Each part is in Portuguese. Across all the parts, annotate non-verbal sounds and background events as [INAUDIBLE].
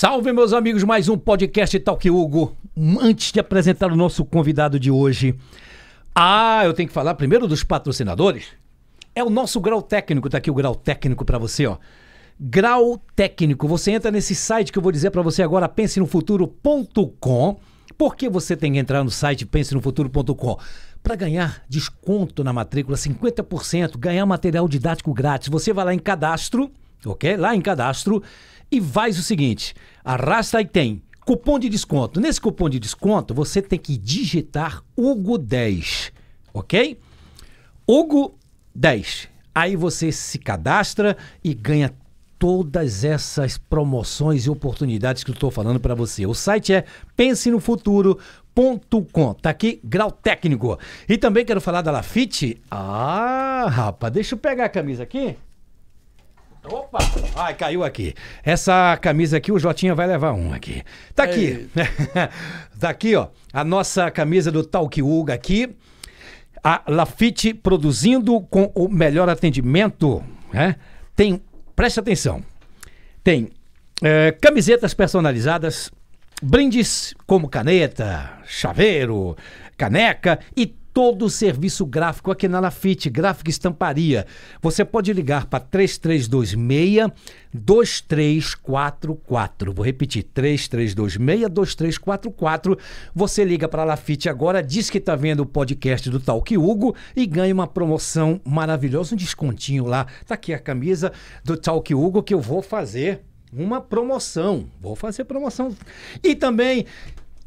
Salve, meus amigos, mais um podcast Talk Hugo. Antes de apresentar o nosso convidado de hoje, ah, eu tenho que falar primeiro dos patrocinadores. É o nosso grau técnico, tá aqui o grau técnico para você, ó. Grau técnico, você entra nesse site que eu vou dizer para você agora, pensenofuturo.com. Por que você tem que entrar no site pensenofuturo.com? Para ganhar desconto na matrícula, 50%, ganhar material didático grátis. Você vai lá em cadastro, ok? Lá em cadastro e faz o seguinte: arrasta e tem cupom de desconto. Nesse cupom de desconto, você tem que digitar Hugo10, ok? Hugo10. Aí você se cadastra e ganha todas essas promoções e oportunidades que eu estou falando para você. O site é pensenofuturo.com. Tá aqui, grau técnico. E também quero falar da Lafite. Ah, rapaz, deixa eu pegar a camisa aqui. Opa! Ai, caiu aqui. Essa camisa aqui, o Jotinha vai levar um aqui. Tá aqui. [LAUGHS] tá aqui, ó. A nossa camisa do Talk Uga aqui. A Lafite produzindo com o melhor atendimento. Né? Tem, preste atenção. Tem é, camisetas personalizadas, brindes como caneta, chaveiro, caneca e todo o serviço gráfico aqui na Lafite, gráfica estamparia. Você pode ligar para 3326 2344. Vou repetir, 3326 2344. Você liga para a Lafite agora, diz que está vendo o podcast do Talk Hugo e ganha uma promoção maravilhosa, um descontinho lá. Tá aqui a camisa do Talk Hugo que eu vou fazer uma promoção. Vou fazer promoção. E também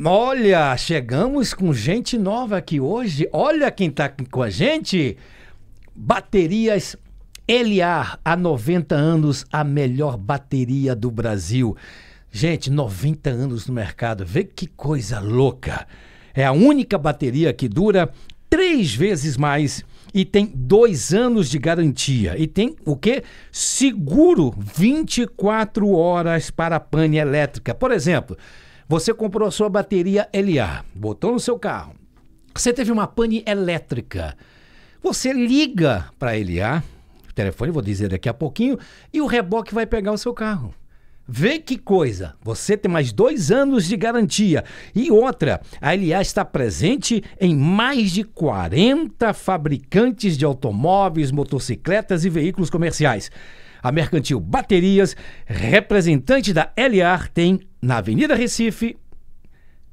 Olha, chegamos com gente nova aqui hoje. Olha quem está aqui com a gente. Baterias Eliar, há 90 anos, a melhor bateria do Brasil. Gente, 90 anos no mercado. Vê que coisa louca. É a única bateria que dura três vezes mais e tem dois anos de garantia. E tem o que? Seguro 24 horas para pane elétrica. Por exemplo, você comprou a sua bateria LA, botou no seu carro. Você teve uma pane elétrica. Você liga para LA, o telefone vou dizer daqui a pouquinho, e o reboque vai pegar o seu carro. Vê que coisa! Você tem mais dois anos de garantia. E outra, a LA está presente em mais de 40 fabricantes de automóveis, motocicletas e veículos comerciais. A Mercantil Baterias, representante da LR, tem na Avenida Recife,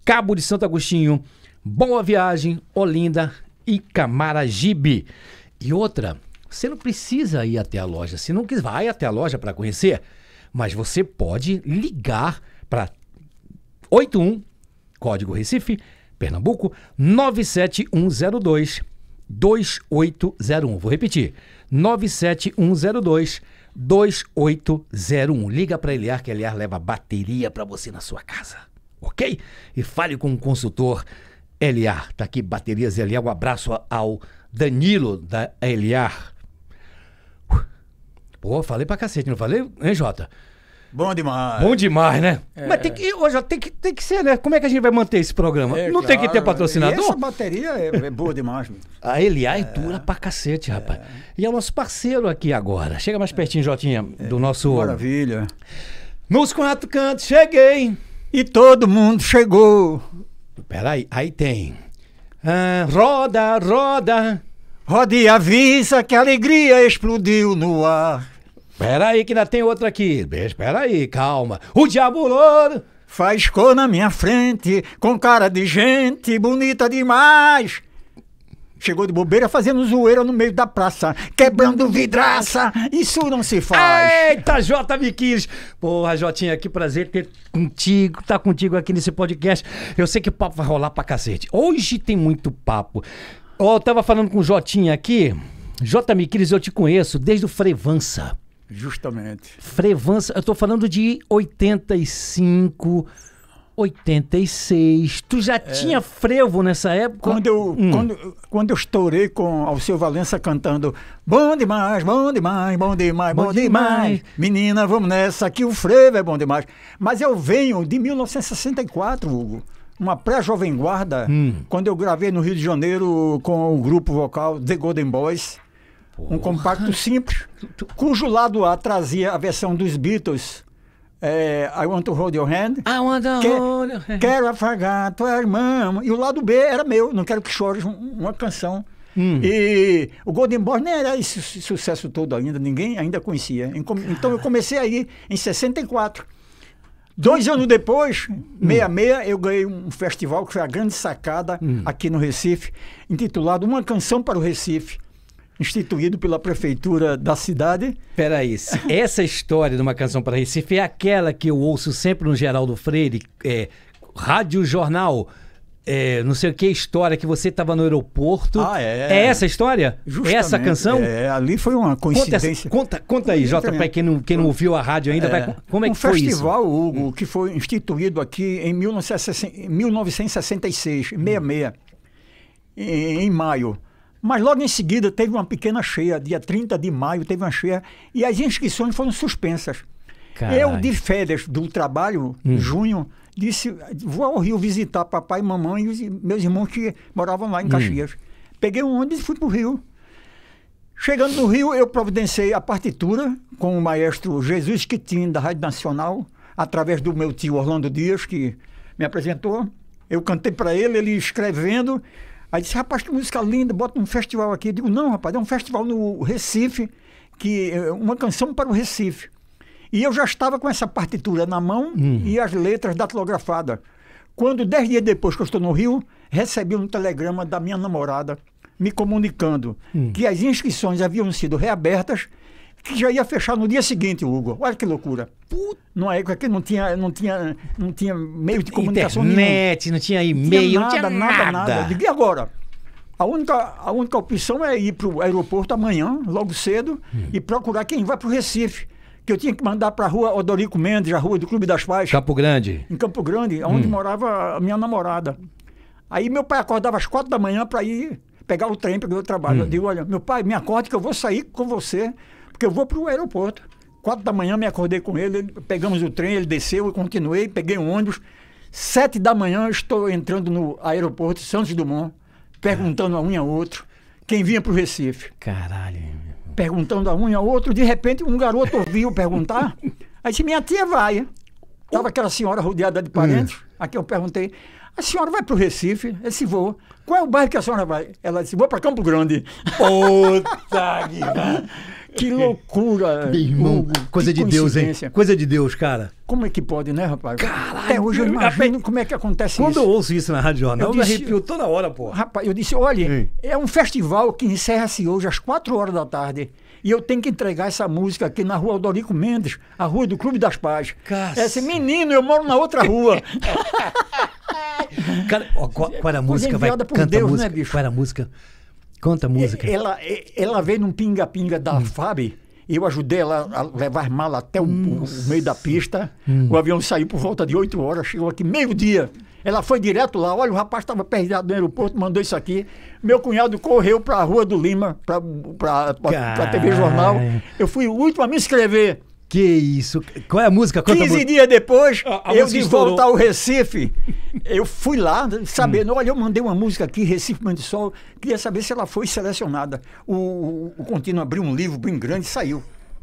Cabo de Santo Agostinho, Boa Viagem, Olinda e Camaragibe. E outra, você não precisa ir até a loja. Se não quiser, vai até a loja para conhecer. Mas você pode ligar para 81, código Recife, Pernambuco, 97102 2801. Vou repetir. 97102 2801. Liga para Eliar que Eliar leva bateria para você na sua casa, ok? E fale com o consultor Eliar. Tá aqui baterias Eliar. Um abraço ao Danilo da Eliar. Pô, falei pra cacete, não falei, hein, Jota? Bom demais. Bom demais, né? É. Mas tem que, hoje tem que, tem que ser, né? Como é que a gente vai manter esse programa? É, não claro. tem que ter patrocinador? E essa bateria é, é boa demais. [LAUGHS] a Eliar é dura pra cacete, rapaz. É. E é o nosso parceiro aqui agora. Chega mais pertinho, Jotinha, do é, nosso... Maravilha. Nos quatro cantos, cheguei. E todo mundo chegou. Peraí, aí tem... Ah, roda, roda. Roda e avisa que a alegria explodiu no ar. Espera aí que ainda tem outra aqui. Espera aí, calma. O diabo louro faz cor na minha frente, com cara de gente bonita demais. Chegou de bobeira fazendo zoeira no meio da praça, quebrando vidraça. Isso não se faz. Eita, J. Miquiles. Porra, Jotinha, que prazer ter contigo, tá contigo aqui nesse podcast. Eu sei que o papo vai rolar pra cacete. Hoje tem muito papo. Oh, eu tava falando com o Jotinha aqui. J. Miquiles, eu te conheço desde o Frevança. Justamente. Frevança, eu tô falando de 85, 86. Tu já é, tinha frevo nessa época? Quando eu, hum. quando, quando eu estourei com Alceu Valença cantando Bom demais, bom demais, bom demais, bom, bom demais. demais. Menina, vamos nessa, que o frevo é bom demais. Mas eu venho de 1964, Hugo uma pré-jovem guarda, hum. quando eu gravei no Rio de Janeiro com o grupo vocal The Golden Boys. Um compacto simples, cujo lado A trazia a versão dos Beatles é, I Want to Hold Your Hand. I want to Que- hold your hand. Quero afagar tua irmã. E o lado B era meu, Não Quero Que Chores, um- uma canção. Hum. E o Golden Boy nem era esse su- sucesso todo ainda, ninguém ainda conhecia. Então eu comecei aí em 64. Dois anos depois, Hum. 66, eu ganhei um festival que foi a grande sacada Hum. aqui no Recife, intitulado Uma Canção para o Recife, instituído pela prefeitura da cidade. Peraí, essa história de uma canção para Recife é aquela que eu ouço sempre no Geraldo Freire, é, Rádio Jornal, é, não sei o que, história que você estava no aeroporto. Ah, é. É essa história? É essa Justamente, canção? É, ali foi uma Conta, essa- coincidência. conta, conta aí, Jota, para quem não, quem não ouviu a rádio ainda, vai- como é um que foi isso? Hum. festival, Hugo, que foi instituído aqui em 1960 em 1966, 66, em, em maio. Mas logo em seguida teve uma pequena cheia, dia 30 de maio teve uma cheia, e as inscrições foram suspensas. Eu, de férias do trabalho, Hum. em junho, disse: vou ao Rio visitar papai mamãe e meus irmãos que moravam Hum. lá em Caxias. Peguei um ônibus e fui para o Rio. Chegando no Rio, eu providenciei a partitura com o maestro Jesus Quitim, da Rádio Nacional, através do meu tio Orlando Dias, que me apresentou. Eu cantei para ele, ele escrevendo. Aí disse, rapaz, que música linda, bota um festival aqui. Eu digo, não, rapaz, é um festival no Recife, que é uma canção para o Recife. E eu já estava com essa partitura na mão e as letras datilografadas. Quando, dez dias depois que eu estou no Rio, recebi um telegrama da minha namorada me comunicando que as inscrições haviam sido reabertas, que já ia fechar no dia seguinte, Hugo. Olha que loucura. Numa época que não tinha, não tinha, não tinha meio de comunicação nenhum. Internet, não tinha Não e-mail, não tinha nada, nada, nada. Eu digo, e agora? A única, a única opção é ir para o aeroporto amanhã, logo cedo, e procurar quem vai para o Recife. Que eu tinha que mandar para a rua Odorico Mendes, a rua do Clube das Pais, Campo Grande. em Campo Grande, onde morava a minha namorada. Aí meu pai acordava às quatro da manhã para ir pegar o trem para o trabalho. Eu digo, olha, meu pai, me acorde que eu vou sair com você, porque eu vou para o aeroporto. Quatro da manhã me acordei com ele, pegamos o trem, ele desceu, eu continuei, peguei um ônibus. Sete da manhã estou entrando no aeroporto Santos Dumont, perguntando a um e a outro quem vinha para o Recife. Caralho. Perguntando a um e a outro, de repente um garoto ouviu perguntar. [LAUGHS] Aí disse, minha tia vai. Estava aquela senhora rodeada de parentes, a quem eu perguntei, a senhora vai para o Recife? Eu disse, vou. Qual é o bairro que a senhora vai? Ela disse, vou para Campo Grande. Puta que [LAUGHS] Que loucura. Meu irmão, Hugo, coisa de Deus, hein? Coisa de Deus, cara. Como é que pode, né, rapaz? Caralho, Até hoje eu eu- imagino como é que acontece Quando eu isso. ouço isso na Rádio Jornal, eu, Eu me disse- arrepio toda hora, pô. Rapaz, eu disse, olha, é um festival que encerra-se hoje às quatro horas da tarde. E eu tenho que entregar essa música aqui na rua Aldorico Mendes, a rua do Clube das Paz. Cacete. Esse menino, eu moro na outra rua. [LAUGHS] Cara, ó, qual, qual era a música? Vai, canta Deus, a né, música. bicho? Qual era a música? Conta a música. ela, ela veio num pinga-pinga da Hum. FAB. Eu ajudei ela a levar as malas até o, o meio da pista. Hum. O avião saiu por volta de 8 horas, chegou aqui meio-dia. Ela foi direto lá. Olha, o rapaz estava perdido no aeroporto, mandou isso aqui. Meu cunhado correu para a Rua do Lima, para a TV Jornal. Eu fui o último a me inscrever. Que isso? Qual é a música? Conta a 15 música. dias depois, A- a eu de volta ao Recife, [LAUGHS] eu fui lá Hum. sabendo, olha, eu mandei uma música aqui, Recife Mãe do Sol, queria saber se ela foi selecionada. O, o, o Contínuo abriu um livro bem grande e saiu,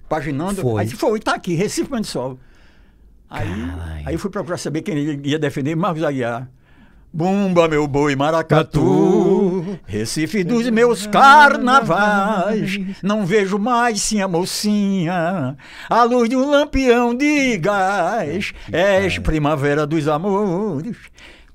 paginando. Foi. Aí disse, foi, tá aqui, Recife Mãe do Sol. Aí, Caralho. aí eu fui procurar saber quem ia- ia defender, Marcos Aguiar. Bumba, meu boi, maracatu, Recife dos meus carnavais, não vejo mais sim a mocinha, a luz de um lampião de gás, és primavera dos amores.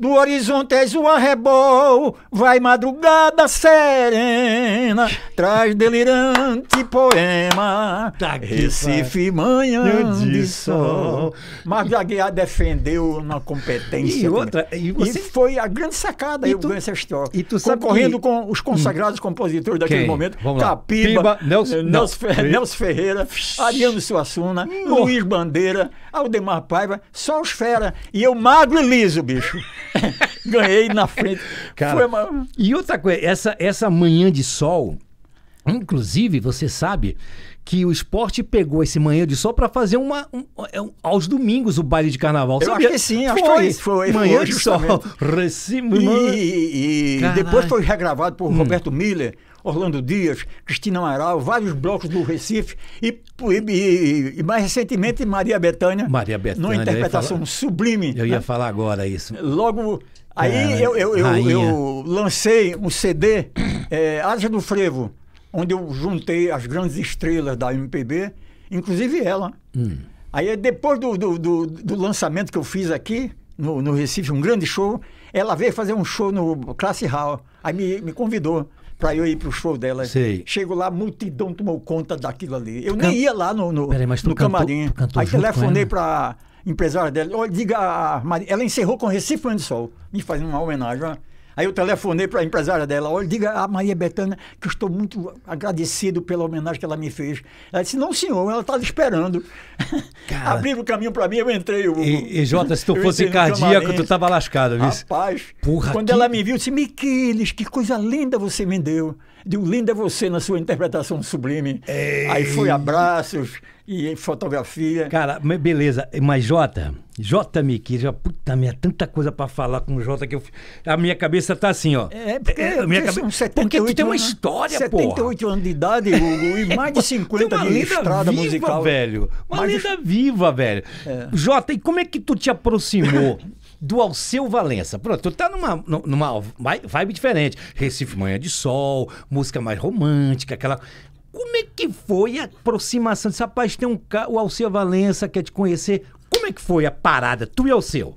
Do horizonte és o arrebol, vai madrugada serena, traz delirante poema. Tá que Recife, manhã de sol. Marcos Aguiar defendeu na competência. E outra, e você- foi a grande sacada, E eu tu- ganhei essa história. e tu Concorrendo que- Hum. com os consagrados compositores daquele Quem? momento. Vamos. Capiba, Piba, Nelson- eh. Nelson, Fer- Nelson Ferreira, Ariano Suassuna, Luiz Bandeira, Aldemar Paiva, só os fera. E eu magro e liso, bicho. [LAUGHS] Ganhei na frente. Cara, Foi uma... E outra coisa, essa, essa manhã de sol, inclusive, você sabe que o esporte pegou esse manhã de sol para fazer uma. um- é um- aos domingos o baile de carnaval. Eu sabia? acho que sim, acho que foi isso, foi, manhã foi, de sol. [LAUGHS] Recife, E, e- e depois foi regravado por Roberto Miller, Orlando Dias, Cristina Amaral, vários blocos do Recife e, e, e mais recentemente Maria Bethânia. Maria Bethânia. Numa interpretação falar, sublime. Eu ia né? falar agora isso. Logo. Aí é, eu, eu, eu, eu, lancei um CD, é, Asa do Frevo, onde eu juntei as grandes estrelas da MPB, inclusive ela. Hum. Aí depois do, do, do, do, lançamento que eu fiz aqui, no, no, Recife, um grande show, ela veio fazer um show no Classe Hall. Aí me, me convidou para eu ir pro show dela. Sei. Chego lá, multidão tomou conta daquilo ali. Eu Can... nem ia lá no, no, Peraí, mas no cantou, camarim. Aí telefonei para empresária dela, olha, diga a Maria, ela encerrou com Recife Mãe do Sol, me fazendo uma homenagem. Aí eu telefonei para a empresária dela, olha, diga a Maria Bethânia que eu estou muito agradecido pela homenagem que ela me fez. Ela disse, não senhor, ela está esperando. [LAUGHS] Abriram o caminho para mim, eu entrei. Eu, e, e Jota, se tu fosse cardíaco, tu estava lascado, viu? Rapaz, Porra, quando que... ela me viu, eu disse, Miqueles, que coisa linda você me deu. Deu linda é você na sua interpretação sublime. Ei. Aí foi abraços e fotografia. Cara, beleza. Mas Jota, Jota Miki, já puta minha, tanta coisa para falar com o Jota que eu, a minha cabeça tá assim, ó. É, porque, é, minha cabeça, são 78 porque tu tem uma anos, história, pô. 78 anos de idade, Hugo, e mais de 50 uma de estrada viva, musical. velho. Uma Mais lenda viva, velho. É. Jota, e como é que tu te aproximou? [LAUGHS] do Alceu Valença. Pronto, tu tá numa, numa vibe diferente. Recife Manhã de Sol, música mais romântica, aquela. Como é que foi a aproximação desse rapaz? Tem um o Alceu Valença quer te conhecer. Como é que foi a parada, tu e Alceu?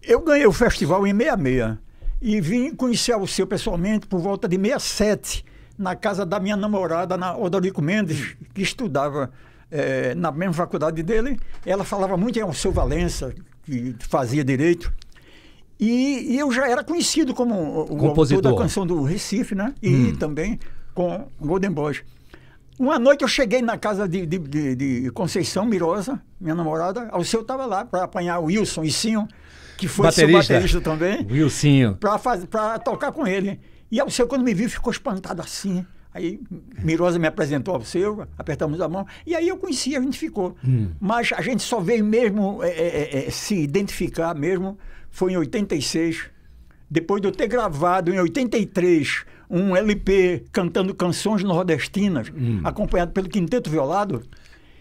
Eu ganhei o festival em 66 e vim conhecer Alceu pessoalmente por volta de 67, na casa da minha namorada, na Odorico Mendes, que estudava é, na mesma faculdade dele. Ela falava muito em Alceu Valença, que fazia direito. E, e, eu já era conhecido como o Compositor. autor da canção do Recife, né? E hum. também com Golden Boys. Uma noite eu cheguei na casa de, de, de, de Conceição Mirosa, minha namorada. O seu estava lá para apanhar o Wilson Icinho, que foi baterista. seu baterista também. Wilsinho. Para tocar com ele. E o seu, quando me viu, ficou espantado assim. Aí Mirosa me apresentou ao seu, apertamos a mão, e aí eu conheci, a gente ficou. Hum. Mas a gente só veio mesmo é, é, é, se identificar mesmo, foi em 86. Depois de eu ter gravado em 83 um LP cantando canções nordestinas, hum. acompanhado pelo Quinteto Violado.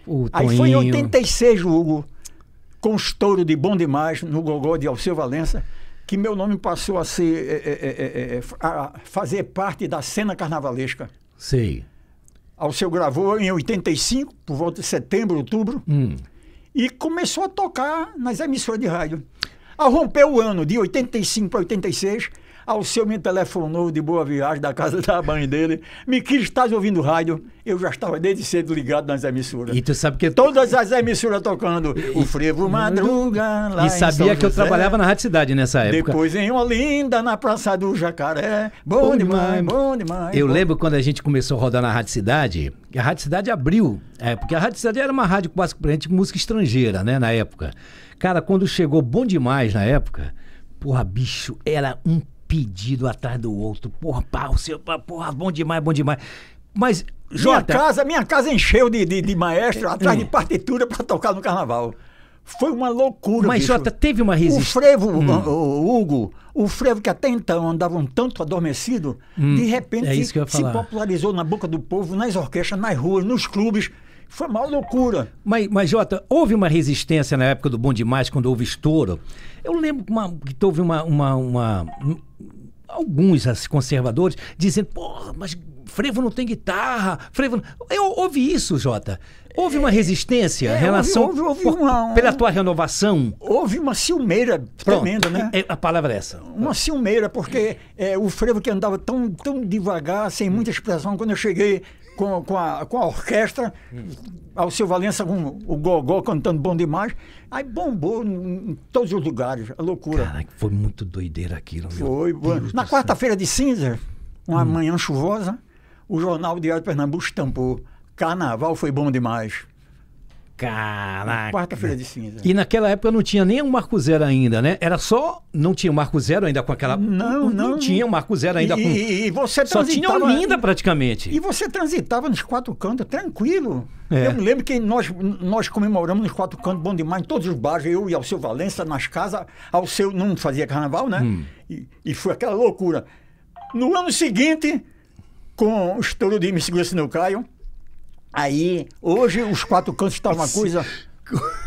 O aí foi em 86, Hugo, com o estouro de Bom Demais no Gogó de Alceu Valença que meu nome passou a ser é, é, é, a fazer parte da cena carnavalesca. Sei. Alceu gravou em 85, por volta de setembro, outubro, hum. e começou a tocar nas emissoras de rádio. Ao romper o ano de 85 para 86, Alceu me telefonou de boa viagem da casa [LAUGHS] da mãe dele. Me quis estás ouvindo rádio. Eu já estava desde cedo ligado nas emissoras. E tu sabe que. Todas as emissoras tocando o frevo madruga lá E sabia que eu trabalhava na Rádio Cidade nessa época. Depois em Olinda, na Praça do Jacaré. Bom, bom demais, demais, bom demais. Eu bom. lembro quando a gente começou a rodar na Rádio Cidade, a Rádio Cidade abriu. É, porque a Rádio Cidade era uma rádio basicamente música estrangeira, né, na época. Cara, quando chegou Bom Demais na época, porra, bicho, era um pedido atrás do outro. Porra, pá, o seu, porra, bom demais, bom demais. Mas, Jota... Minha casa, minha casa encheu de, de, de maestro atrás de partitura para tocar no carnaval. Foi uma loucura. Mas, bicho. Jota, teve uma resistência. O frevo, hum. o, o, Hugo, o frevo que até então andava um tanto adormecido, hum. de repente é se popularizou na boca do povo, nas orquestras, nas ruas, nos clubes. Foi uma loucura. Mas, mas, Jota, houve uma resistência na época do Bom Demais, quando houve estouro. Eu lembro uma, que houve uma, uma, uma, alguns assim, conservadores dizendo, porra, mas frevo não tem guitarra, frevo não... Eu ouvi isso, Jota. Houve uma resistência é, em relação houve, houve, houve uma, pela tua renovação. Houve uma ciumeira tremenda, né? É, a palavra é essa. Uma ciumeira, porque é, o frevo que andava tão, tão devagar, sem muita expressão, quando eu cheguei com, com, a, com a orquestra, hum. ao seu Valença com o Gogó cantando bom demais. Aí bombou em, em todos os lugares, a loucura. Caraca, foi muito doideira aquilo. Foi. Na quarta-feira de cinza, uma hum. manhã chuvosa, o jornal Diário de Pernambuco estampou. Carnaval foi bom demais. Caraca. Quarta-feira de cinza. E naquela época não tinha nem um Marco Zero ainda, né? Era só. Não tinha o Marco Zero ainda com aquela. Não, não. Não tinha o Marco Zero ainda e, com. E, você Só tinha Olinda praticamente. E você transitava nos quatro cantos, tranquilo. É. Eu me lembro que nós, nós comemoramos nos quatro cantos, bom demais, em todos os bares, eu e Alceu Valença, nas casas. Alceu não fazia carnaval, né? Hum. E, e foi aquela loucura. No ano seguinte com o estouro de Me Segura Se Não Caio. Aí, hoje, os quatro cantos estavam uma coisa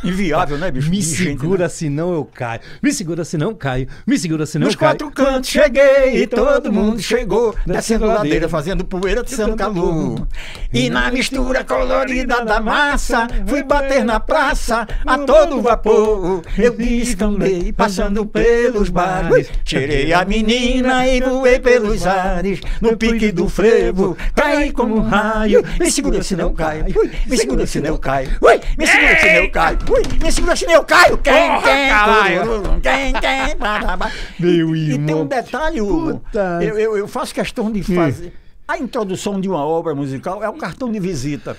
inviável, né, bicho? Me gente, segura né? senão eu caio. Me segura senão eu caio. Me segura senão Nos eu caio. quatro cantos cheguei e todo mundo chegou, descendo ladeira, fazendo poeira, descendo calor. E na mistura colorida da massa, fui bater na praça a todo vapor. Eu descambei, passando pelos bares, tirei a menina e voei pelos ares. No pique do frevo, caí como um raio. Me segura se não caio, me segura se não caio, ui, me segura se não caio, ui, me segura se não caio. Quem, Porra, quem, caralho. quem, quem. Meu E tem um irmão. detalhe, Hugo. Eu, eu, eu faço questão de fazer. A introdução de uma obra musical é o cartão de visita.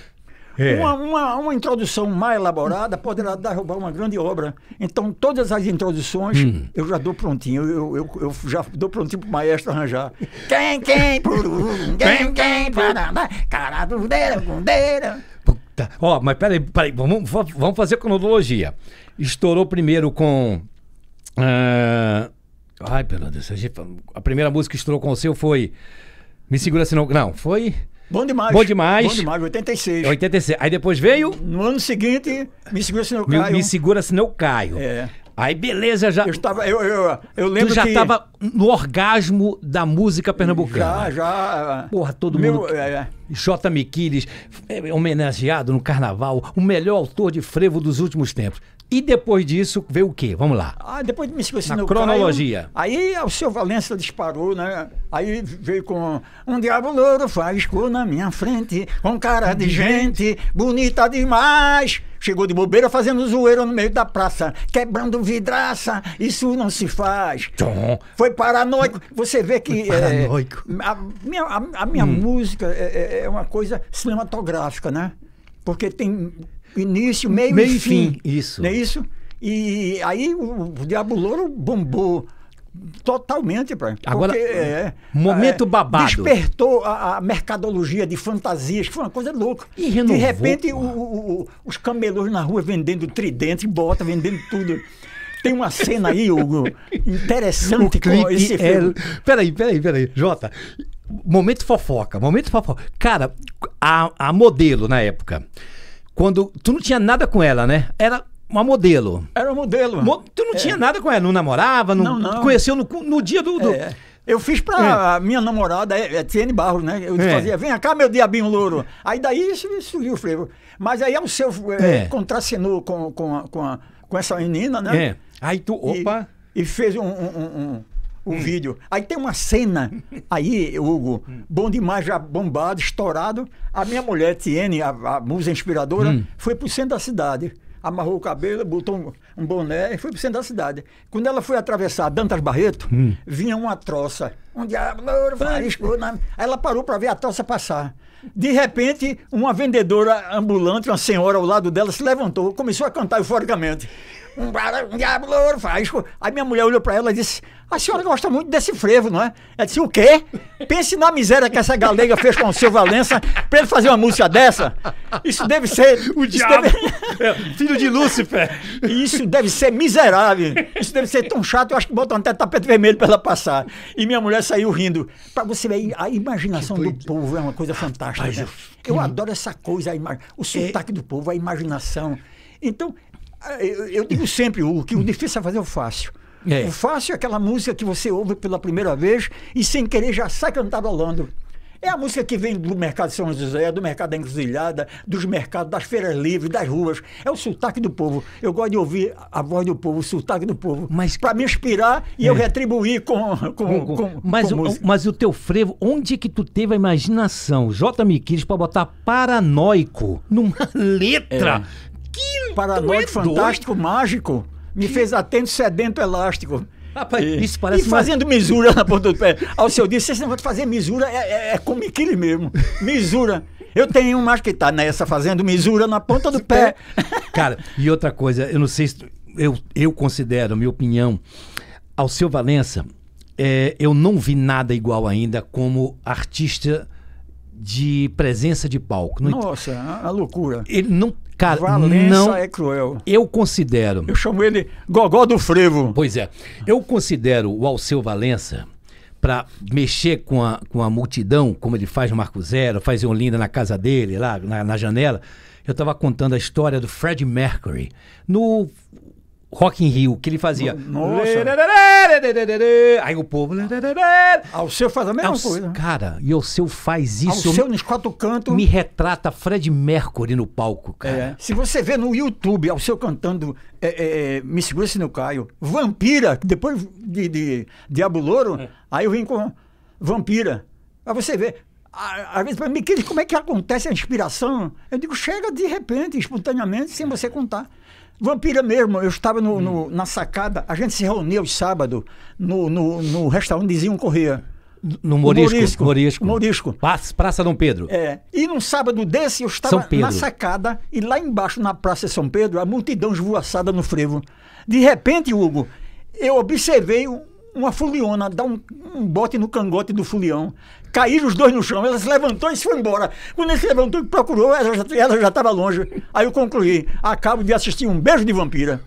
É. Uma, uma, uma introdução mais elaborada poderá derrubar uma grande obra. Então, todas as introduções Hum. eu já dou prontinho. Eu, eu, eu já dou prontinho pro maestro arranjar. Quem, quem, puru, quem, quem, caradudeira, bundeira. Puta. Ó, mas peraí, peraí, vamos, vamos fazer cronologia. Estourou primeiro com. ah, ai, pelo Deus. a primeira música que estourou com o seu foi. Me segura se não. Foi. Bom demais. Bom demais. Bom demais, 86. 86. Aí depois veio. No ano seguinte, me segura se não Me, caio. me segura se não caio. É. Aí beleza, já. Eu estava, eu, eu, eu lembro Tu já que estava no orgasmo da música pernambucana. já, já. Porra, todo meu, mundo. é, J. Miquiles, é, homenageado no carnaval, o melhor autor de frevo dos últimos tempos. E depois disso veio o quê? Vamos lá. Ah, depois de me esqueci Na no cronologia. Caio, aí o seu Valença disparou, né? Aí veio com um diabo louro faz cor na minha frente, com cara de gente, bonita demais. Chegou de bobeira fazendo zoeira no meio da praça, quebrando vidraça, isso não se faz. Tchom. Foi paranoico. Você vê que. É, paranoico. a minha, a, a minha música é, é- é uma coisa cinematográfica, né? Porque tem início, meio, Meio e fim. fim, isso. Não é isso? E aí o, o Diabo Louro bombou. Totalmente, pai. Agora, Porque, é, momento é, babado. Despertou a, a mercadologia de fantasias, que foi uma coisa louca. E renovou, de repente, o- o- os camelôs na rua vendendo tridente, bota, vendendo tudo. Tem uma cena aí, Hugo, [LAUGHS] interessante com esse é... filme. Peraí, peraí, peraí. Jota, momento fofoca, momento fofoca. Cara, a, a modelo na época, quando tu não tinha nada com ela, né? Era uma modelo. Era o modelo. Mo- Tu não tinha nada com ela, não namorava, não, Não, não. conheceu no, no dia do... do- É. Eu fiz pra minha namorada, é, Etienne Barros, né? Eu É. fazia, vem cá, meu diabinho louro. Aí daí surgiu o frevo. Mas aí o seu é, É. contracenou com, com, a- com, a- com essa menina, né? É. Aí tu, E- opa... E, fez um, um, um- um Hum. vídeo. Aí tem uma cena aí, Hugo, bom demais, já bombado, estourado. A minha mulher, Tiene, a, a musa inspiradora, Hum. foi pro centro da cidade. Amarrou o cabelo, botou um, um boné e foi pro centro da cidade. Quando ela foi atravessar Dantas Barreto, Hum. vinha uma troça. Um diabo, na- Aí ela parou para ver a troça passar. De repente, uma vendedora ambulante, uma senhora ao lado dela, se levantou, começou a cantar euforicamente. Um, um faísco. Aí minha mulher olhou para ela e disse: A senhora gosta muito desse frevo, não é? Ela disse: O quê? Pense na miséria que essa galega fez com o seu Valença para ele fazer uma música dessa. Isso deve ser. [LAUGHS] O diabo! deve- [LAUGHS] É, filho de Lúcifer! isso deve ser miserável. Isso deve ser tão chato. Eu acho que botam até tapete vermelho para ela passar. E minha mulher saiu rindo. Para você ver, a imaginação do povo é uma coisa fantástica. Né? eu- adoro essa coisa, a ima- o sotaque do povo, a imaginação. Então, eu, eu digo sempre, Hugo, que o difícil é fazer o fácil. É. O fácil é aquela música que você ouve pela primeira vez e sem querer já sai cantarolando. É a música que vem do mercado de São José, do mercado da Encruzilhada, dos mercados, das feiras livres, das ruas. É o sotaque do povo. Eu gosto de ouvir a voz do povo, o sotaque do povo. Mas- Para me inspirar e eu retribuir com, com, com, com, mas, o, música. mas o teu frevo, onde que tu teve a imaginação, J. Miquiles, pra botar paranoico numa letra? Que Paranoico, tu é doido. fantástico, mágico. Me fez atento, sedento, elástico. Rapaz, E- isso parece e fazendo misura na ponta do pé. Ao seu dia, esse negócio de fazer misura é, é, é mesmo. Misura. Eu tenho um mais que tá nessa, fazendo misura na ponta do [LAUGHS] pé. Cara, e outra coisa, eu não sei se. Eu, eu considero, minha opinião, ao seu Valença, é, eu não vi nada igual ainda como artista de presença de palco. Nossa, a, a loucura. ele não. Cara, Valença não. é cruel. Eu considero. Eu chamo ele Gogó do Frevo. Pois é. Eu considero o Alceu Valença, pra mexer com a, com a multidão, como ele faz no Marco Zero, faz em Olinda na casa dele, lá na, na janela, eu tava contando a história do Fred Mercury no Rock in Rio, que ele fazia. Nossa. Aí o povo. Alceu faz a mesma Alce- coisa. Cara, e o seu faz isso. Alceu nos quatro cantos. Me retrata Fred Mercury no palco, cara. É. Se você vê no YouTube Alceu cantando é, é, é, Me Segura Se No Caio, Vampira, depois de, de Diabo Louro, É. aí eu vim com Vampira. Aí você vê. Às vezes, que- como é que acontece a inspiração? Eu digo, chega de repente, espontaneamente, sem você contar. Vampira mesmo, eu estava no- no- na sacada, a gente se reunia os sábados no, no, no restaurante Diziam Correia. No Morisco. Morisco. Morisco. Morisco. Praça, Praça Dom Pedro. É, e num sábado desse eu estava na sacada e lá embaixo na Praça São Pedro, a multidão esvoaçada no frevo. De repente, Hugo, eu observei um- uma fuliona dar um, um bote no cangote do fulião. Caíram os dois no chão, ela se levantou e se foi embora. Quando ele se levantou e procurou, ela já ela já estava longe. Aí eu concluí, acabo de assistir um beijo de vampira.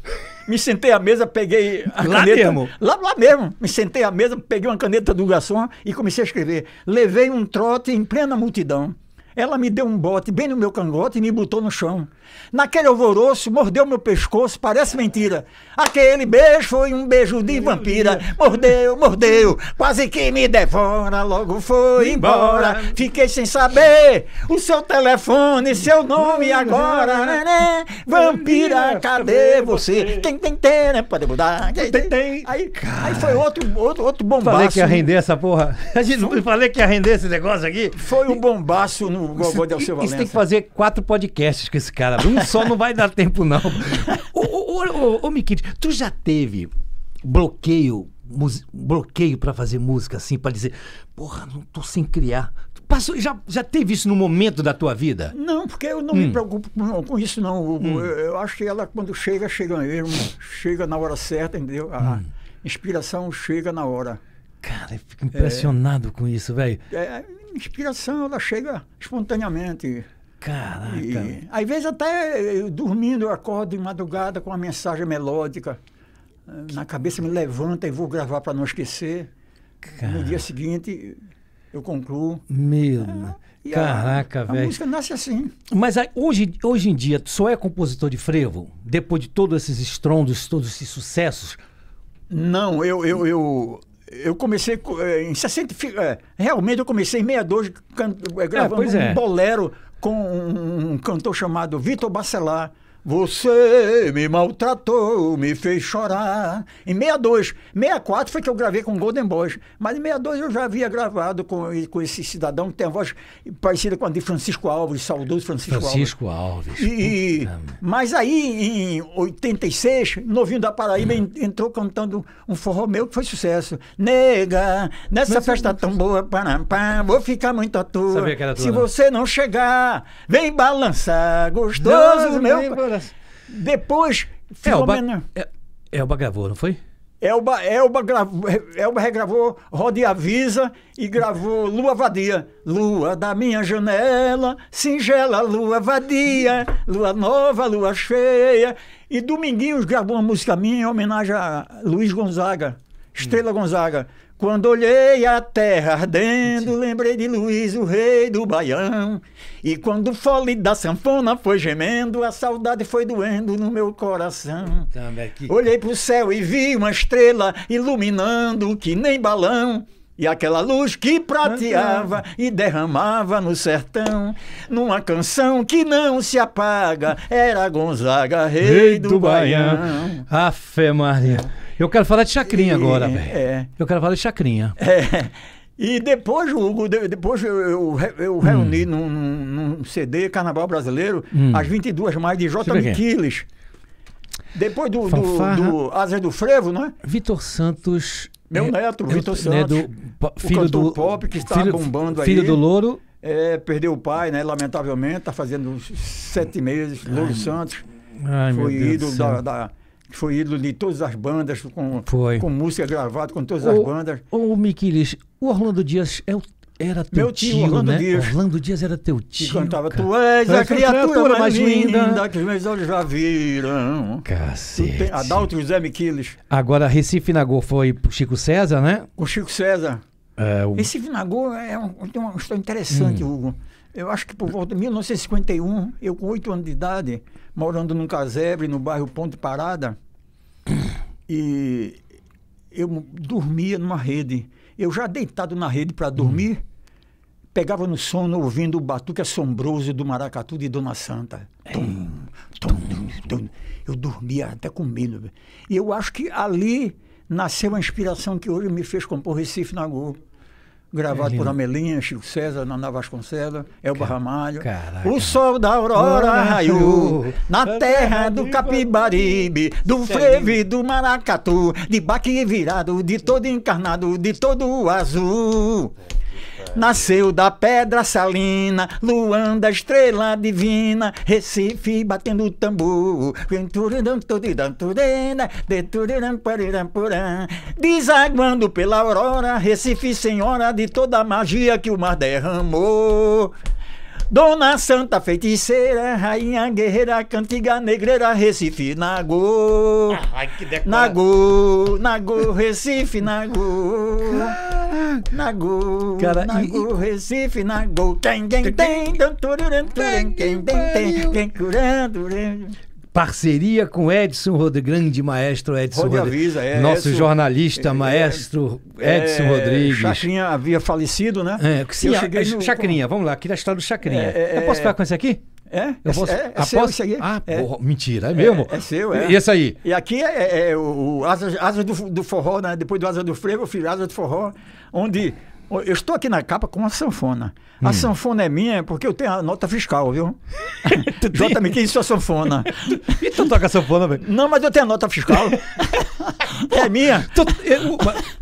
Me sentei à mesa, peguei a Lá caneta. mesmo? Lá, lá mesmo. Me sentei à mesa, peguei uma caneta do garçom e comecei a escrever. Levei um trote em plena multidão. Ela me deu um bote bem no meu cangote e me botou no chão. Naquele alvoroço, mordeu meu pescoço, parece mentira. Aquele beijo foi um beijo de vampira. Mordeu, mordeu, quase que me devora. Logo foi embora. Fiquei sem saber o seu telefone, seu nome agora. né, né? Vampira, cadê você? Tem, tem, tem, né? Pode mudar. Tem, tem, tem. Aí, aí foi outro, outro, outro bombaço. Falei que ia render essa porra. A gente não falei que ia render esse negócio aqui. Foi um bombaço no Gogó de Alceu E- Isso tem que Valença. fazer quatro podcasts com esse cara. Um só não vai dar tempo, não. Ô, ô, ô, ô, Miquite, tu já teve bloqueio, mus- bloqueio pra fazer música assim, pra dizer, porra, não tô sem criar. Passou, já, já teve isso no momento da tua vida? Não, porque eu não Hum. me preocupo com, com isso, não. Hugo. Eu, eu acho que ela, quando chega, chega mesmo. Chega na hora certa, entendeu? A Hum. inspiração chega na hora. Cara, eu fico impressionado com isso, velho. É, inspiração, ela chega espontaneamente. Caraca. E, às vezes até eu, dormindo eu acordo de madrugada com uma mensagem melódica. eh, Na cabeça me levanta e vou gravar para não esquecer. Cara. No dia seguinte eu concluo. Meu. A- Caraca, a, velho. música nasce assim. Mas aí, hoje, hoje em dia, tu só é compositor de frevo? Depois de todos esses estrondos, todos esses sucessos? Não, eu, eu, eu, eu comecei co- eh, em 60. fi- eh, Realmente eu comecei em 62 can- eh, gravando é. um bolero com um, cantor chamado Vitor Bacelar. Você me maltratou, me fez chorar. Em 62, 64 foi que eu gravei com Golden Boys. Mas em 62 eu já havia gravado com, com esse cidadão que tem a voz parecida com a de Francisco Alves, saudoso Francisco, Alves. Francisco Alves. E, Puta merda. mas aí, em 86, Novinho da Paraíba en- entrou cantando um forró meu que foi sucesso. Nega, nessa festa tão boa, pá, pá, vou ficar muito à toa. Sabia que era tua, Se não? você não chegar, vem balançar, gostoso, meu. Pa- Depois, Elba, Filomena. é, Elba gravou, não foi? Elba, Elba, gravou, Elba regravou Roda e Avisa e gravou Lua Vadia. Lua da minha janela, singela lua vadia, lua nova, lua cheia. E Dominguinhos gravou uma música minha em homenagem a Luiz Gonzaga, Estrela Gonzaga. Quando olhei a terra ardendo, lembrei de Luiz, o rei do Baião. E quando o fole da sanfona foi gemendo, a saudade foi doendo no meu coração. Olhei pro céu e vi uma estrela iluminando que nem balão. E aquela luz que prateava e derramava no sertão, numa canção que não se apaga, era Gonzaga, rei, do, Baião. Afe Maria. Eu quero falar de chacrinha E- agora, velho. é. Eu quero falar de chacrinha. É. E depois, Hugo, de- depois eu, eu, Hum. eu reuni num, num- num CD Carnaval Brasileiro as 22 mais de J. Miquiles. Depois do, do, Fanfarra. do Asas do Frevo, né? Vitor Santos. Meu é- neto, é Vitor né, Santos, do, o filho do pop que está filho, bombando aí. Filho do Louro. É, perdeu o pai, né? Lamentavelmente, está fazendo uns sete meses. Louro Santos Ai, foi ídolo céu. da, foi ídolo de todas as bandas, com, Foi. com música gravada, com todas as Ô, bandas. Ô, Miquiles, o Orlando Dias é o- era teu Meu tio, Orlando né? Dias. Orlando Dias era teu Que tio. cantava, cara. tu és a criatura, mais linda, que os meus olhos já viram. Cacete. tem Adalto José Miquiles, Agora, Recife Nagô foi pro Chico César, né? com Chico César. É, o- Recife Nagô é um, tem uma história interessante, Hum. Hugo. Eu acho que por volta de 1951, eu com oito anos de idade, morando num casebre no bairro Ponte Parada, e eu dormia numa rede. Eu já deitado na rede para dormir, pegava no sono ouvindo o batuque assombroso do maracatu de Dona Santa. Tum, tum, tum, tum. Eu dormia até com medo. E eu acho que ali nasceu a inspiração que hoje me fez compor Recife Nagô. Gravado por Amelinha, Chico César, Naná Vasconcelos, Elba Ramalho. caraca. O sol da aurora raiou na terra do Capibaribe, do frevo do maracatu, de baque virado, de todo encarnado, de todo azul. Nasceu da pedra salina, Luanda, estrela divina, Recife batendo tambor. Desaguando pela aurora, Recife, senhora de toda a magia que o mar derramou. Dona Santa Feiticeira, Rainha Guerreira, Cantiga Negreira, Recife, Nagô. Ai, que Nagô, Nagô, Recife, Nagô. Nagô, Cara, e- Nagô, Recife, Nagô. Quem, quem, tem, tum, tururum, turum, quem, tem, tem, quem, curam, turum. Parceria com Edson Rodrigues, grande maestro Edson Rode Rodrigues. avisa, é, Nosso Edson- jornalista, é, maestro Edson É, Rodrigues. Chacrinha havia falecido, né? É, sim, Eu a- cheguei no- Chacrinha, vamos lá, aqui da história do Chacrinha. É, é, eu posso é. ficar com esse aqui? É? Eu posso? é, é Ah, seu isso aí. Ah, é. porra, mentira, é mesmo? É, é seu, é. E esse aí? E aqui é, é o, o Asas, Asas do, do Forró, né? depois do Asa do Frevo, eu fiz Asas do Forró, onde eu estou aqui na capa com uma sanfona. Hum. A sanfona é minha porque eu tenho a nota fiscal, viu? [LAUGHS] [LAUGHS] Jota que isso é sanfona. [LAUGHS] E tu toca sanfona, velho? Não, mas eu tenho a nota fiscal. é minha. Tu- eu-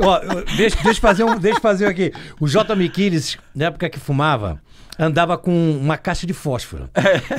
ó, deixa, deixa eu fazer um, deixa fazer aqui. O J. Miquiles, na época que fumava, andava com uma caixa de fósforo.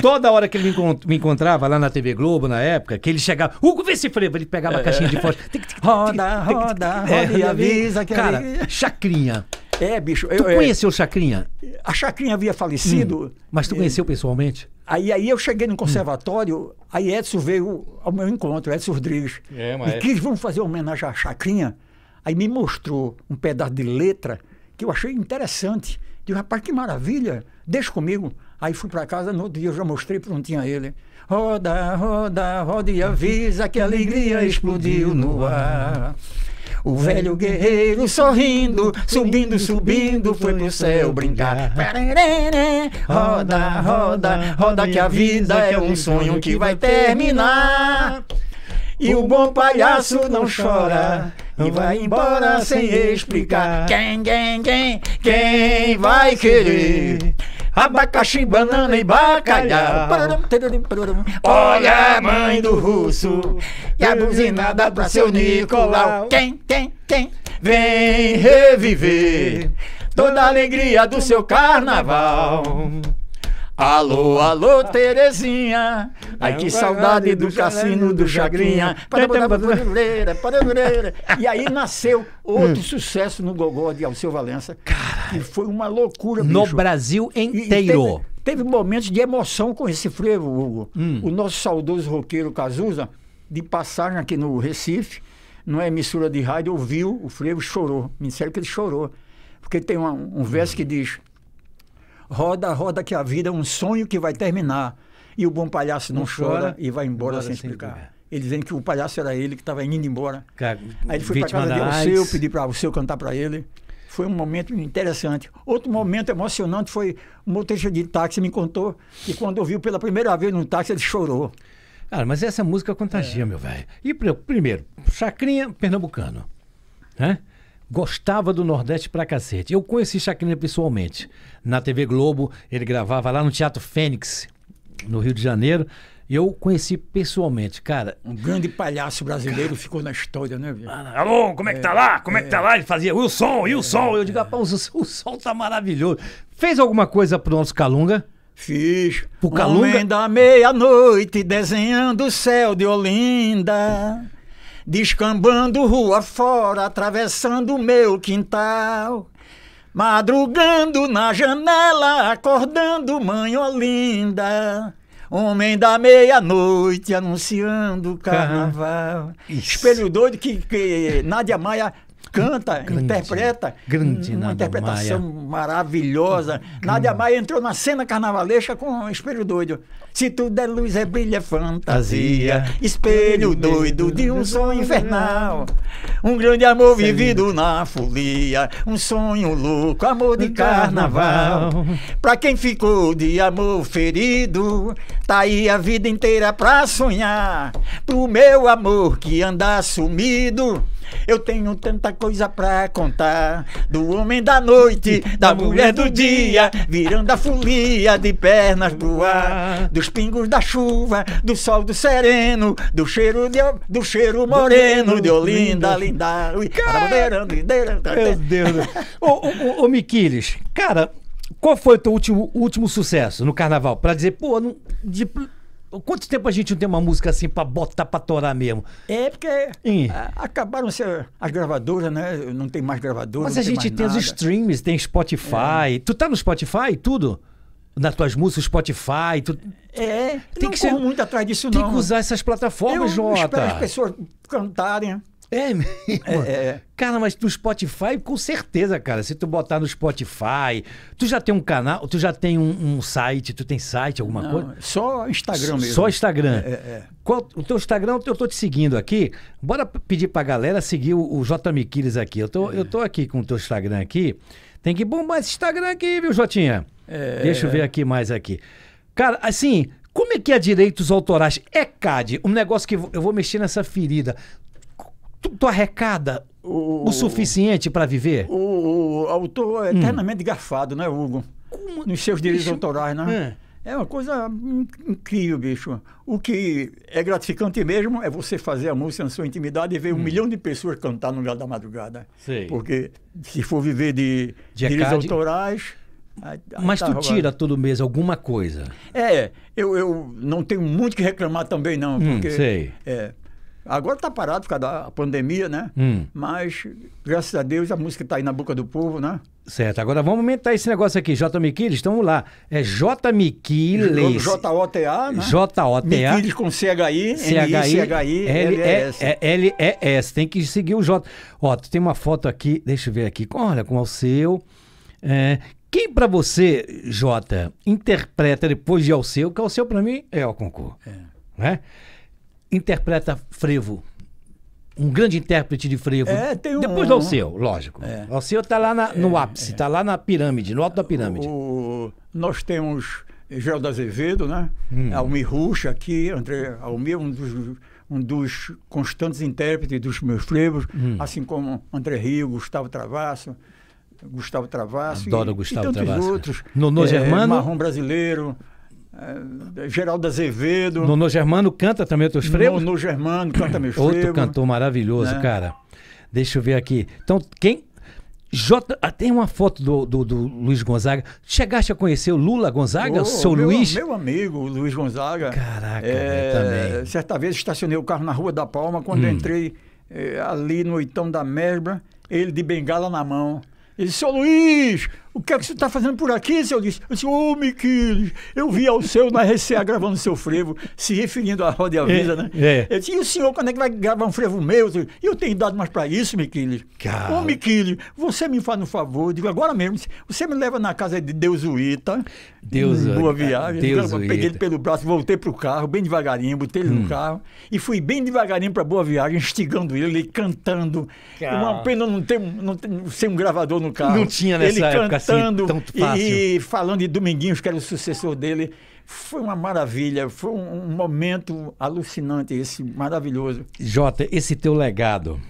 Toda hora que ele me, encont- me encontrava lá na TV Globo, na época, que ele chegava, Hugo, vê se frevo, ele pegava a caixinha de fósforo. Roda, roda, roda e É, avisa que Cara, Chacrinha. É, bicho. Tu Eu, é, conheceu o Chacrinha? a Chacrinha havia falecido. Mas tu conheceu pessoalmente? Aí, aí eu cheguei no conservatório, aí Edson veio ao meu encontro, Edson Rodrigues. É, E maestro. quis, vamos fazer uma homenagem à Chacrinha. Aí me mostrou um pedaço de letra que eu achei interessante. Digo, rapaz, que maravilha, deixa comigo. Aí fui para casa, no outro dia eu já mostrei prontinho a ele. Roda, roda, roda e avisa que a alegria explodiu no ar. O velho guerreiro sorrindo, subindo, subindo, foi pro céu brincar. Roda, roda, roda que a vida é um sonho que vai terminar. E o bom palhaço não chora e vai embora sem explicar. Quem, quem, quem, quem vai querer? Abacaxi, banana e bacalhau. Olha a mãe do russo e a buzinada pra seu Nicolau. Quem, quem, quem vem reviver toda a alegria do seu carnaval. Alô, alô, Terezinha. Ai, que saudade do cassino do Chagrinha. E aí nasceu outro sucesso no Gogó de Alceu Valença. Que foi uma loucura, No bicho. Brasil E- e inteiro. Teve, teve momentos de emoção com esse frevo, Hugo. O nosso saudoso roqueiro Cazuza, de passagem aqui no Recife, numa emissora de rádio, ouviu o frevo e chorou. Me disseram que ele chorou. Porque tem uma- um verso que diz: Roda, roda que a vida é um sonho que vai terminar. E o bom palhaço não, Não chora, chora, e vai embora, embora sem sem explicar. explicar. Ele dizendo que o palhaço era ele que estava indo embora. Cara, Aí ele foi para casa de Alceu, pedir para Alceu cantar para ele. Foi um momento interessante. Outro momento emocionante foi o motorista de táxi me contou que quando ouviu pela primeira vez no táxi, ele chorou. Cara, mas essa música contagia, meu velho. E pr- primeiro, Chacrinha pernambucano, né? Gostava do Nordeste pra cacete. Eu conheci Chacrinha pessoalmente. Na TV Globo, ele gravava lá no Teatro Fênix, no Rio de Janeiro. E eu conheci pessoalmente. Cara, Um grande palhaço brasileiro ficou na história, né, viu? Alô, como é que tá lá? Como é que tá lá? Ele fazia Wilson, Wilson. Eu digo, rapaz, o, o som tá maravilhoso. Fez alguma coisa pro nosso Calunga? Fiz. O Calunga- Homem da meia-noite desenhando o céu de Olinda. Descambando rua fora, atravessando o meu quintal. Madrugando na janela, acordando mãe Olinda. Homem da meia-noite anunciando o carnaval. Isso. Espelho doido que, que Nádia Maia canta, Grande, interpreta. grande uma interpretação Maia. maravilhosa. Nádia Maia entrou na cena carnavalesca com um espelho doido. Se tudo é luz, é brilho, é fantasia. Espelho doido de um sonho infernal. Um grande amor vivido na folia. Um sonho louco, amor de carnaval. Pra quem ficou de amor ferido, tá aí a vida inteira pra sonhar. Pro meu amor que anda sumido. Eu tenho tanta coisa pra contar do homem da noite, da mulher do dia, virando a folia de pernas pro ar, dos pingos da chuva, do sol do sereno, do cheiro de, do cheiro moreno de Olinda, linda. Ui, Meu Deus. ô, ô, ô, ô, Miquiles, cara, qual foi o teu último, último sucesso no carnaval? Pra dizer, pô, não, de, quanto tempo a gente não tem uma música assim pra botar pra torar mesmo? É porque Ih. ah, acabaram ser as gravadoras, né? Não tem mais gravadora. Mas a gente mais tem os nada. streams, tem Spotify. Tu tá no Spotify tudo? Nas tuas músicas, Spotify, tu É, Tem não que ser- muito atrás disso, tem não. que usar essas plataformas, Eu espero as Jota. pessoas cantarem. É mesmo? É, é. Cara, mas no Spotify, com certeza, cara. Se tu botar no Spotify, tu já tem um canal, tu já tem um, um site, tu tem site, alguma Não, coisa? só Instagram mesmo. Só Instagram. É, é. Qual, o teu Instagram, eu tô te seguindo aqui. Bora pedir pra galera seguir o, o J. Miquiles aqui. Eu tô, eu tô aqui com o teu Instagram aqui. Tem que bombar esse Instagram aqui, viu, Jotinha? É. Deixa eu ver aqui mais aqui. Cara, assim, como é que é direitos autorais? É CAD, um negócio que eu vou mexer nessa ferida. Tu, tu arrecada o, O- suficiente pra viver? O, o autor é eternamente garfado, né, Hugo? Nos seus direitos Bicho, autorais, né? É uma coisa in- incrível, bicho. O que é gratificante mesmo é você fazer a música na sua intimidade e ver um milhão de pessoas cantar no lugar da madrugada. Hum. Sei. Porque se for viver de, De direitos autorais. aí- aí Mas tá tu roubado. tira todo mês alguma coisa. É, eu, eu não tenho muito que reclamar também, não. Hum, Porque, sei. É, agora está parado por causa da pandemia, né? Hum. Mas, graças a Deus, a música está aí na boca do povo, né? Certo, agora vamos aumentar esse negócio aqui. J. Miquiles, então vamos lá. É J. Miquiles. J-O-T-A, né? J-O-T-A. Miquiles com C-H-I, C-H-I, L-S. L-E-S. Tem que seguir o J. Ó, tu tem uma foto aqui, deixa eu ver aqui. Olha, com o seu. É, quem pra você, Jota, interpreta depois de Alceu, que Alceu pra mim é o concurso. Né? Interpreta frevo. Um grande intérprete de frevo. É, tem um- Depois do Alceu, lógico. É. O Alceu tá lá na- no ápice, tá lá na pirâmide, no alto da pirâmide. O- nós temos Geraldo Azevedo, né? Hum. Almir Ruxa aqui, André Almir, um dos, um dos constantes intérpretes dos meus frevos, Hum. assim como André Rio, Gustavo Travasso, Gustavo Travasso Adoro e, Gustavo e tantos Travasso. outros. Nonô É, Germano? Marrom Brasileiro, é, Geraldo Azevedo, Nono Germano canta também os teus frevos? Nono Germano, canta meus Outro frevos. cantor maravilhoso, né? cara. Deixa eu ver aqui. Então, quem. J. ah, Tem uma foto do, do, do Luiz Gonzaga. Chegaste a conhecer o Lula Gonzaga, Ô, o seu meu, Luiz? Meu amigo, o Luiz Gonzaga. Caraca, É, também. Certa vez estacionei o carro na Rua da Palma, quando Hum. entrei eh, ali no Oitão da Mesbra, ele de bengala na mão. Ele disse, seu Luiz, o que é que você está fazendo por aqui, seu Luiz? Eu disse, ô Miquiles, eu vi ao seu na RCA gravando seu frevo, se referindo à Roda e Avisa, É, né? é. Ele disse, e o senhor quando é que vai gravar um frevo meu? E eu tenho dado mais para isso, Miquiles. Cara. Ô Miquiles, você me faz um favor, digo, agora mesmo, você me leva na casa de Deusuíta, Deus- boa viagem. Deus eu peguei ele pelo braço, voltei pro carro, bem devagarinho, botei ele Hum. no carro e fui bem devagarinho para Boa Viagem, instigando ele, ele cantando. Cara. Uma pena não ter, não ter ser um gravador no carro. Não tinha nessa ele época, assim, tão e-. E, falando de Dominguinhos, que era o sucessor dele. Foi uma maravilha, foi um, um momento alucinante esse, maravilhoso. Jota, esse teu legado.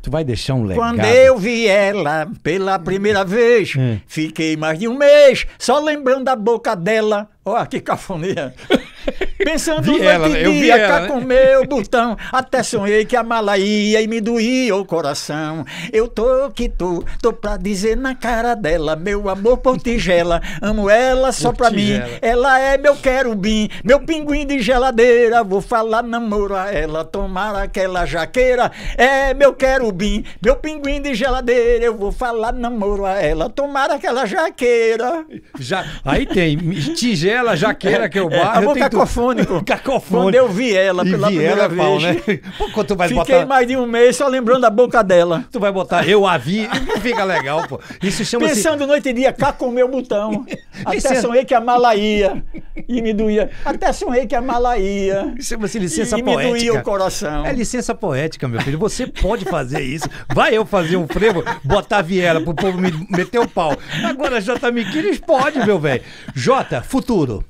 Tu vai deixar um legado. Quando eu vi ela pela primeira vez, Hum. fiquei mais de um mês só lembrando da boca dela. Olha que cafoneia. [LAUGHS] [LAUGHS] Pensando Vi noite ela, e dia, ela, cá né? com meu botão. Até sonhei que a mala ia e me doía o coração. Eu tô que tô, tô pra dizer na cara dela, meu amor por tigela. Amo ela só pra mim. Ela é meu querubim, meu pinguim de geladeira. Vou falar namoro a ela, tomar aquela jaqueira. É meu querubim, meu pinguim de geladeira. Eu vou falar namoro a ela, tomar aquela jaqueira. Já, aí tem tigela, jaqueira, que eu É, barro. tem cacofônico. [LAUGHS] Cacofônico. Quando eu vi ela E pela Viela primeira é pau, vez. né? [LAUGHS] Pô, quando tu vai Fiquei botar... mais de um mês só lembrando a boca dela. Tu vai botar eu a vi, fica legal, pô. Isso chama-se... Pensando noite e dia, cá com o meu botão. [LAUGHS] Até Licença. sonhei que a mala ia. E me doía. Até sonhei que a mala ia. Chama-se licença e me doía poética. o coração. É licença poética, meu filho. Você pode fazer isso. Vai eu fazer um frevo, botar a viela pro povo me meter o pau. Agora, J. Miquiles pode, meu velho. J, futuro.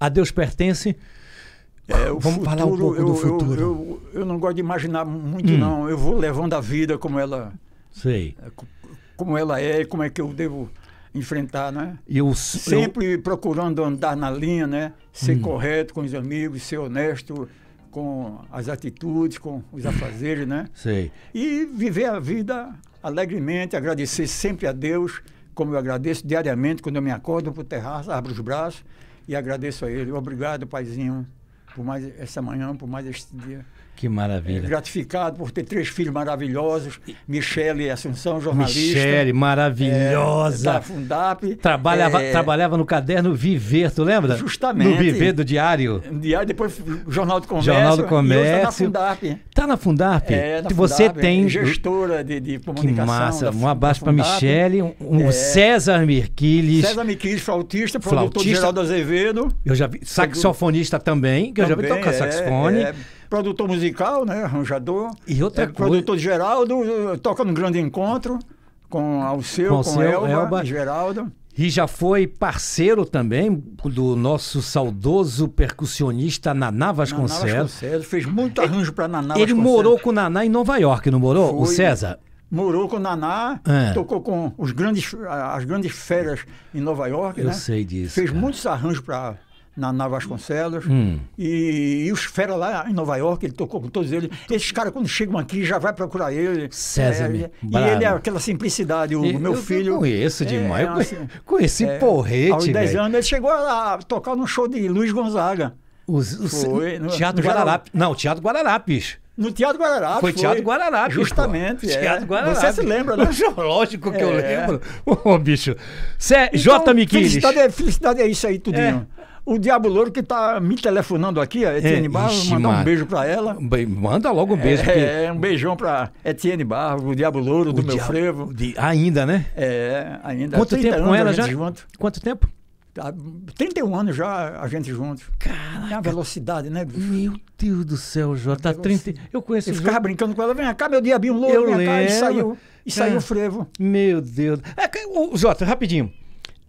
A Deus pertence. É, o Vamos falar um futuro, pouco do eu- eu- futuro. Eu, eu não gosto de imaginar muito, Hum. não. Eu vou levando a vida como ela, Sei. como ela é, como é que eu devo enfrentar, né? E o, Sempre procurando andar na linha, né? Ser Hum. correto com os amigos, ser honesto com as atitudes, com os afazeres, né? Sei. E viver a vida alegremente, agradecer sempre a Deus, como eu agradeço diariamente quando eu me acordo pro terraço, abro os braços e agradeço a Ele. Obrigado, Paizinho, por mais essa manhã, por mais este dia. Que maravilha. Gratificado por ter três filhos maravilhosos, Michele Assunção, jornalista. Michele, é, maravilhosa. da Fundap. Trabalhava, é, trabalhava no caderno Viver, tu lembra? Justamente. No Viver do Diário. Diário, depois Jornal do Comércio. Jornal do tá na Comércio. Fundap. Tá na Fundap? É, na Você Fundap, tem. gestora de, de Que comunicação. massa. da- Um abraço Fundap. Michele, um, um É. César Mirquiles. César Miquiles, flautista, produtor Flautista. Geraldo Azevedo. Eu já vi. Saxofonista também, que eu já vi também, tocar é, saxofone. é, produtor musical, né? Arranjador. E outra É, coisa- Produtor de Geraldo, toca no Grande Encontro com Alceu, Com com, Elba, Elba. e Geraldo. E já foi parceiro também do nosso saudoso percussionista Naná Naná Vasconcelos. Vasconcelos. Fez muito arranjo para Naná Ele Vasconcelos. morou com o Naná em Nova York, não morou? O Foi. César? Morou com o Naná, É. tocou com os grandes, as grandes feras em Nova York, Eu né? sei disso. Fez cara. muitos arranjos para Naná Vasconcelos. Hum. E, e os feras lá em Nova York, ele tocou com todos eles. Esses caras, quando chegam aqui, já vai procurar ele. César, É, e ele é aquela simplicidade, o Eu- meu eu filho. conheço é, demais. Eu assim, conhe- conheci é, porrete, Aos 10 velho. anos, ele chegou a tocar no show de Luiz Gonzaga. Os, os- Foi, no- Teatro no Guararapes. Não, Teatro Guararapes. No Teatro Guararapes. Foi Teatro Guararapes. pô. Justamente. é. Teatro Guararapes. Você se lembra, né? [LAUGHS] Lógico que eu É. lembro. Ô, bicho. Cé, Então, J. Miquiles. Felicidade é, felicidade é isso aí, tudinho. O Diabo Louro que tá me telefonando aqui, a Etienne É, Barros, ixi, mandar mano. um beijo pra ela. Bem, Manda logo um beijo. porque É, um beijão pra Etienne Barros, o Diabo Louro, do meu frevo. de- ainda, né? É, ainda. Quanto 30 tempo com ela a já? junto. Quanto tempo? Tá, 31 anos já a gente juntos. É uma velocidade, né, bicho? Meu Deus do céu, Jota. Tá 30... Eu conheço Eu ficava brincando com ela, vem cá, meu diabinho louro, Eu vem cá, e saiu, e saiu Cara. o frevo. Meu Deus. É, Jota, rapidinho.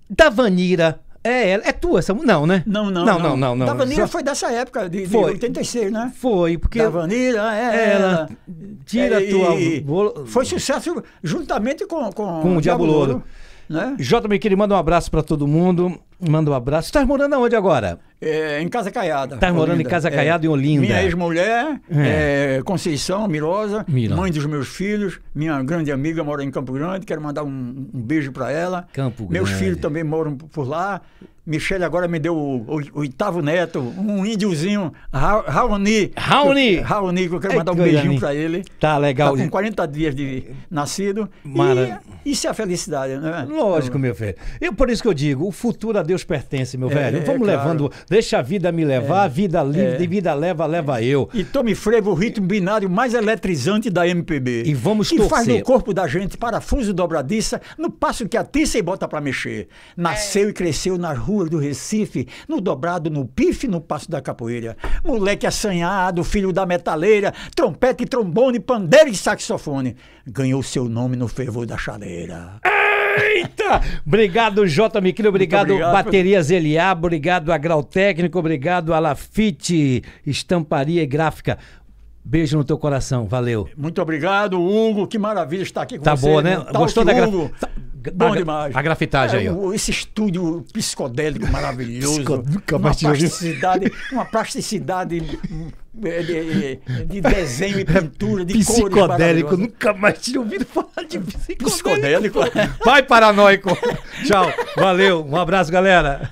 Da Vanira. É ela. É tua essa. Não, né? Não, não, Não, não, não. não. Da Vanilla Só- foi dessa época, de, de Foi. 86, né? Foi, porque. Da Vanilla, é Ela. Tira É, a tua. e bolo- Foi sucesso juntamente com, com, Com o Diabo Louro. Né? Jota Miquele, manda um abraço pra todo mundo. Manda um abraço. Você tá morando aonde agora? É, em Casa Caiada. Tá morando em Casa É. Caiada, em Olinda. Minha ex-mulher, É. é, Conceição Mirosa, Mirosa. mãe dos meus filhos, minha grande amiga mora em Campo Grande, quero mandar um, um beijo para ela. Campo Meus Grande. filhos também moram por lá. Michele agora me deu o, o- o oitavo neto, um índiozinho, Ra- Raoni. Raoni! Raoni, que eu quero mandar um beijinho para ele. Tá legal. Tá com 40 dias de nascido. Mara- E isso é a felicidade, né? Lógico, meu velho. Eu, por isso que eu digo, o futuro a Deus pertence, meu É, velho. é, Vamos claro. Deixa a vida me levar, a vida livre, é. de vida leva, leva eu. E Tome Frevo, o ritmo binário mais eletrizante da MPB. E vamos que faz torcer. no corpo da gente parafuso dobradiça, no passo que atiça e bota pra mexer. Nasceu e cresceu nas ruas do Recife, no dobrado, no pife, no passo da capoeira. Moleque assanhado, filho da metaleira, trompete, trombone, pandeiro e saxofone. Ganhou seu nome no fervor da chaleira. Eita! Obrigado, J. Miquel, obrigado, obrigado. Baterias Eliá, obrigado, Agrau Técnico, obrigado, a Lafite, Estamparia e Gráfica. Beijo no teu coração, valeu. Muito obrigado, Hugo. Que maravilha estar aqui com Tá você. boa, né? Talk Gostou da Hugo. Tá- Bom a- demais. a grafitagem aí, ó. Esse estúdio psicodélico maravilhoso. Psico- nunca uma plasticidade, uma plasticidade é, de, de desenho e pintura, de Psicodélico, nunca mais tinha ouvido falar de psicodélico. Psicodélico. Vai paranoico. Tchau, valeu, um abraço, galera.